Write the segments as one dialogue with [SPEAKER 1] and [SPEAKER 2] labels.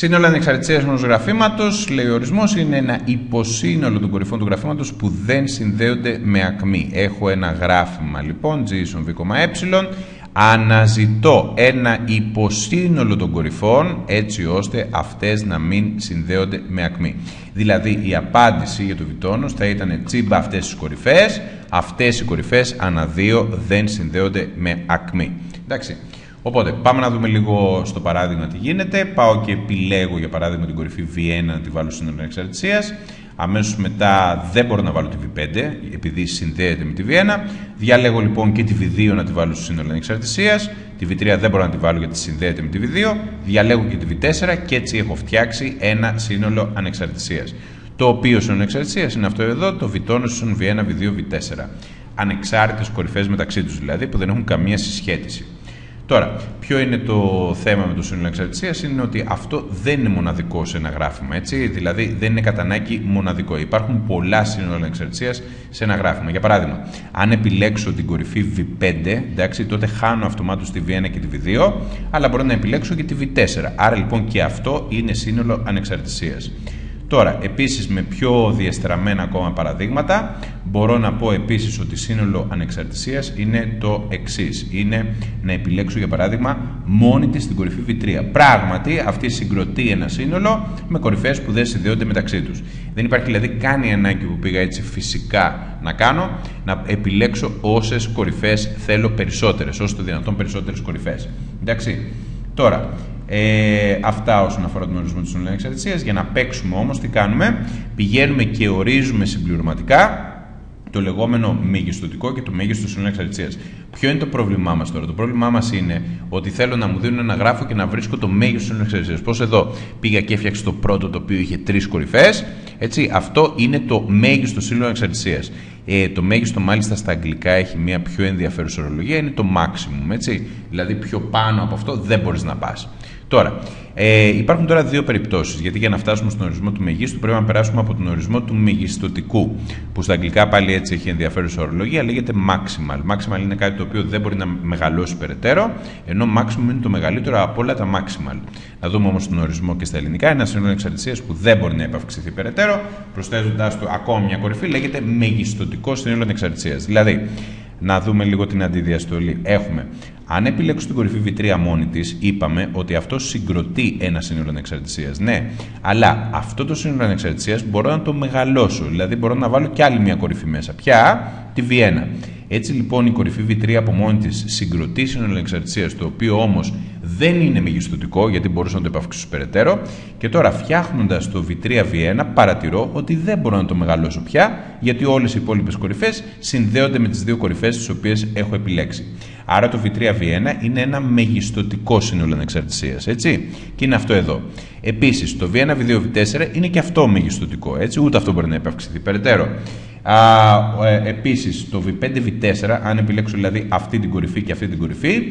[SPEAKER 1] Σύνολο ανεξαρτησίας ενός γραφήματος, λέει ο ορισμός, είναι ένα υποσύνολο των κορυφών του γραφήματος που δεν συνδέονται με ακμή. Έχω ένα γράφημα λοιπόν, G ίσον V, ε, αναζητώ ένα υποσύνολο των κορυφών έτσι ώστε αυτές να μην συνδέονται με ακμή. Δηλαδή η απάντηση για το βιτόνος θα ήταν τσίμπα αυτές τις κορυφές, αυτές οι κορυφές ανά δύο δεν συνδέονται με ακμή. Εντάξει. Οπότε πάμε να δούμε λίγο στο παράδειγμα τι γίνεται. Πάω και επιλέγω για παράδειγμα την κορυφή V1 να τη βάλω σύνολο εξαρτησίας. Αμέσως μετά δεν μπορώ να βάλω τη V5 επειδή συνδέεται με τη V1. Διαλέγω λοιπόν και τη V2 να τη βάλω στο σύνολο ανεξαρτησία. Τη V3 δεν μπορώ να τη βάλω γιατί συνδέεται με τη V2. Διαλέγω και τη V4 και έτσι έχω φτιάξει ένα σύνολο ανεξαρτησίας. Το οποίο σύνολο ανεξαρτησίας είναι αυτό εδώ, το βιτόνο στον V1, V2, V4. Ανεξάρτητες κορυφές μεταξύ τους δηλαδή που δεν έχουν καμία συσχέτιση. Τώρα, ποιο είναι το θέμα με το σύνολο εξαρτησίας, είναι ότι αυτό δεν είναι μοναδικό σε ένα γράφημα. Έτσι, δηλαδή δεν είναι κατά ανάγκη μοναδικό. Υπάρχουν πολλά σύνολα εξαρτησίας σε ένα γράφημα. Για παράδειγμα, αν επιλέξω την κορυφή V5, εντάξει, τότε χάνω αυτομάτως τη V1 και τη V2, αλλά μπορώ να επιλέξω και τη V4. Άρα λοιπόν και αυτό είναι σύνολο ανεξαρτησίας. Τώρα, επίσης με πιο διαστραμμένα ακόμα παραδείγματα, μπορώ να πω επίσης ότι σύνολο ανεξαρτησίας είναι το εξής. Είναι να επιλέξω για παράδειγμα μόνη της την κορυφή V3. Πράγματι, αυτή συγκροτεί ένα σύνολο με κορυφές που δεν συνδέονται μεταξύ τους. Δεν υπάρχει δηλαδή καν η ανάγκη που πήγα έτσι φυσικά να κάνω, να επιλέξω όσες κορυφές θέλω περισσότερες, όσο το δυνατόν περισσότερες κορυφές. Εντάξει. Τώρα, ε, αυτά όσον αφορά τον ορισμό της online εξαρτησίας. Για να παίξουμε όμως τι κάνουμε, πηγαίνουμε και ορίζουμε συμπληρωματικά το λεγόμενο μεγιστοτικό και το μέγιστο τη εξαρτησία. Ποιο είναι το πρόβλημά μας τώρα; Το πρόβλημά μας είναι ότι θέλω να μου δίνουν ένα γράφο και να βρίσκω το μέγιστο τη εξαρτησία. Πώς εδώ πήγα και έφτιαξα το πρώτο το οποίο είχε τρεις κορυφές. Αυτό είναι το μέγιστο σύλλογο εξαρτησία. Ε, το μέγιστο μάλιστα στα αγγλικά έχει μια πιο ενδιαφέρουσα ορολογία, είναι το maximum. Έτσι; Δηλαδή πιο πάνω από αυτό δεν μπορείς να πας. Τώρα, ε, υπάρχουν τώρα δύο περιπτώσεις. Γιατί για να φτάσουμε στον ορισμό του μεγίστου πρέπει να περάσουμε από τον ορισμό του μεγιστοτικού. Που στα αγγλικά πάλι έτσι έχει ενδιαφέρουσα ορολογία, λέγεται maximal. Maximal είναι κάτι το οποίο δεν μπορεί να μεγαλώσει περαιτέρω, ενώ maximum είναι το μεγαλύτερο από όλα τα maximal. Να δούμε όμως τον ορισμό και στα ελληνικά. Ένα σύνολο εξαρτησίας που δεν μπορεί να επαυξηθεί περαιτέρω, προσθέτοντα του ακόμα μια κορυφή, λέγεται μεγιστοτικός σύνολο εξαρτησίας. Δηλαδή, να δούμε λίγο την αντιδιαστολή. Έχουμε, αν επιλέξω την κορυφή V3 μόνη της, είπαμε ότι αυτό συγκροτεί ένα σύνολο ανεξαρτησίας. Ναι, αλλά αυτό το σύνολο ανεξαρτησίας μπορώ να το μεγαλώσω. Δηλαδή, μπορώ να βάλω κι άλλη μια κορυφή μέσα. Ποια, τη V1. Έτσι λοιπόν η κορυφή V3 από μόνη της συγκροτεί σύνολο εξαρτησία, το οποίο όμως δεν είναι μεγιστοτικό γιατί μπορούσα να το επαυξήσω περαιτέρω. Και τώρα φτιάχνοντας το V3V1 παρατηρώ ότι δεν μπορώ να το μεγαλώσω πια γιατί όλες οι υπόλοιπες κορυφές συνδέονται με τις δύο κορυφές τις οποίες έχω επιλέξει. Άρα το V3V1 είναι ένα μεγιστοτικό σύνολο ανεξαρτησίας, έτσι. Και είναι αυτό εδώ. Επίσης, το V1, V2, V4 είναι και αυτό μεγιστοτικό, έτσι. Ούτε αυτό μπορεί να επαυξηθεί περαιτέρω. Α, ε, επίσης το V5, V4, αν επιλέξω δηλαδή αυτή την κορυφή και αυτή την κορυφή,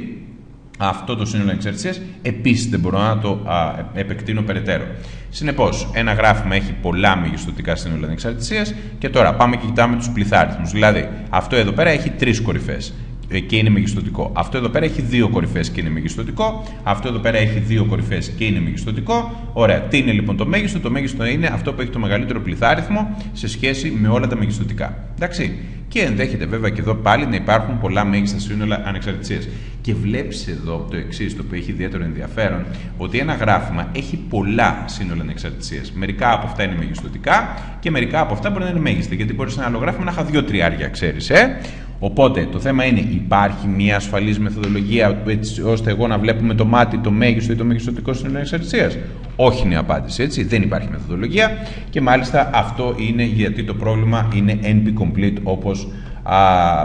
[SPEAKER 1] αυτό το σύνολο εξαρτησία επίσης δεν μπορώ να το α, επεκτείνω περαιτέρω. Συνεπώς, ένα γράφημα έχει πολλά μεγιστοτικά σύνολα εξαρτησία και τώρα πάμε και κοιτάμε τους πληθάριθμους. Δηλαδή, αυτό εδώ πέρα έχει τρεις κορυφές. Ε, και είναι μεγιστοτικό. Αυτό εδώ πέρα έχει δύο κορυφές και είναι μεγιστοτικό. Αυτό εδώ πέρα έχει δύο κορυφές και είναι μεγιστοτικό. Ωραία. Τι είναι λοιπόν το μέγιστο, το μέγιστο είναι αυτό που έχει το μεγαλύτερο πληθάριθμο σε σχέση με όλα τα μεγιστοτικά. Εντάξει. Και ενδέχεται βέβαια και εδώ πάλι να υπάρχουν πολλά μέγιστα σύνολα ανεξαρτησίας. Και βλέπεις εδώ το εξής, το οποίο έχει ιδιαίτερο ενδιαφέρον, ότι ένα γράφημα έχει πολλά σύνολα ανεξαρτησίας. Μερικά από αυτά είναι μεγιστοτικά και μερικά από αυτά μπορεί να είναι μέγιστα. Γιατί μπορείς σε ένα άλλο γράφημα να είχα δύο τριάρια, ξέρεις. Ε; Οπότε το θέμα είναι, υπάρχει μια ασφαλής μεθοδολογία έτσι ώστε εγώ να βλέπουμε το μάτι, το μέγιστο ή το μεγιστοτικό σύνολο εξαρτησία. Όχι είναι η απάντηση, έτσι. Δεν υπάρχει μεθοδολογία και μάλιστα αυτό είναι γιατί το πρόβλημα είναι NP-complete όπως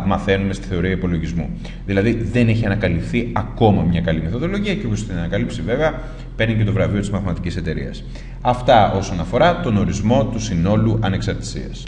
[SPEAKER 1] μαθαίνουμε στη θεωρία υπολογισμού. Δηλαδή δεν έχει ανακαλυφθεί ακόμα μια καλή μεθοδολογία και όπως την ανακαλύψει βέβαια παίρνει και το βραβείο της μαθηματικής εταιρείας. Αυτά όσον αφορά τον ορισμό του συνόλου ανεξαρτησίας.